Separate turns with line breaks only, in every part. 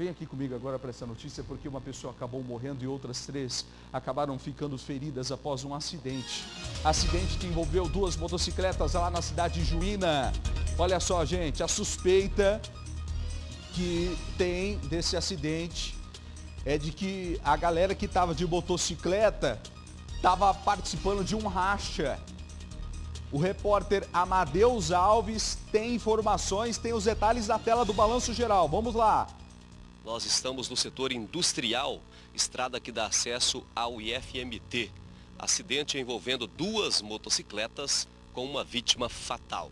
Vem aqui comigo agora para essa notícia, porque uma pessoa acabou morrendo e outras três acabaram ficando feridas após um acidente. Acidente que envolveu duas motocicletas lá na cidade de Juína. Olha só, gente, a suspeita que tem desse acidente é de que a galera que estava de motocicleta estava participando de um racha. O repórter Amadeus Alves tem informações, tem os detalhes na tela do Balanço Geral. Vamos lá.
Nós estamos no setor industrial, estrada que dá acesso ao IFMT. Acidente envolvendo duas motocicletas com uma vítima fatal.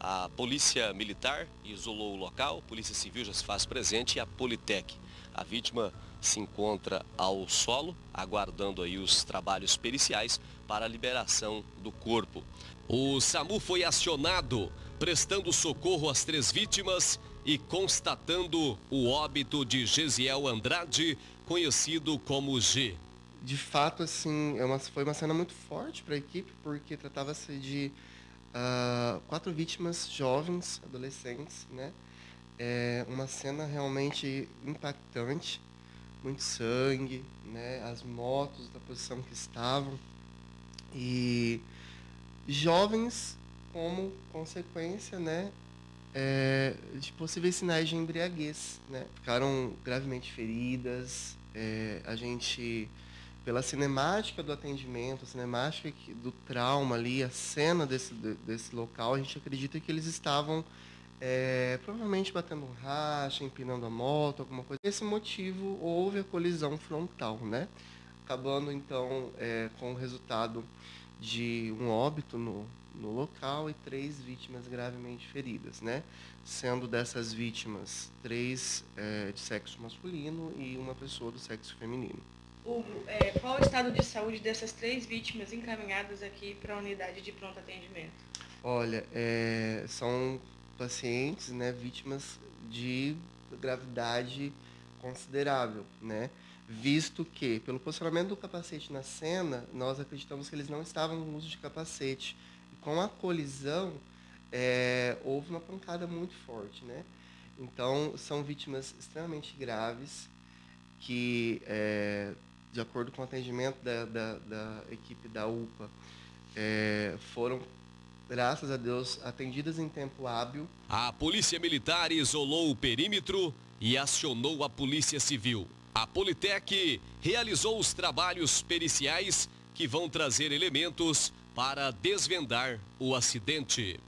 A Polícia Militar isolou o local, a Polícia Civil já se faz presente e a Politec. A vítima se encontra ao solo, aguardando aí os trabalhos periciais para a liberação do corpo. O SAMU foi acionado, prestando socorro às três vítimas e constatando o óbito de Gesiel Andrade, conhecido como G.
De fato, assim, é uma, foi uma cena muito forte para a equipe, porque tratava-se de uh, quatro vítimas jovens, adolescentes, né? É uma cena realmente impactante, muito sangue, né? As motos da posição que estavam e jovens como consequência, né? É, de possíveis sinais de embriaguez. Né? Ficaram gravemente feridas. É, a gente, pela cinemática do atendimento, a cinemática do trauma ali, a cena desse, desse local, a gente acredita que eles estavam é, provavelmente batendo um racha, empinando a moto, alguma coisa. Esse motivo houve a colisão frontal, né? Acabando então é, com o resultado de um óbito no, no local e três vítimas gravemente feridas, né? Sendo dessas vítimas três é, de sexo masculino e uma pessoa do sexo feminino.
Hugo, é, qual o estado de saúde dessas três vítimas encaminhadas aqui para a unidade de pronto atendimento?
Olha, é, são pacientes, né, vítimas de gravidade considerável, né? Visto que, pelo posicionamento do capacete na cena, nós acreditamos que eles não estavam no uso de capacete com a colisão, é, houve uma pancada muito forte, né? Então, são vítimas extremamente graves que, é, de acordo com o atendimento da, da, da equipe da UPA, é, foram, graças a Deus, atendidas em tempo hábil.
A Polícia Militar isolou o perímetro e acionou a Polícia Civil. A Politec realizou os trabalhos periciais que vão trazer elementos para desvendar o acidente.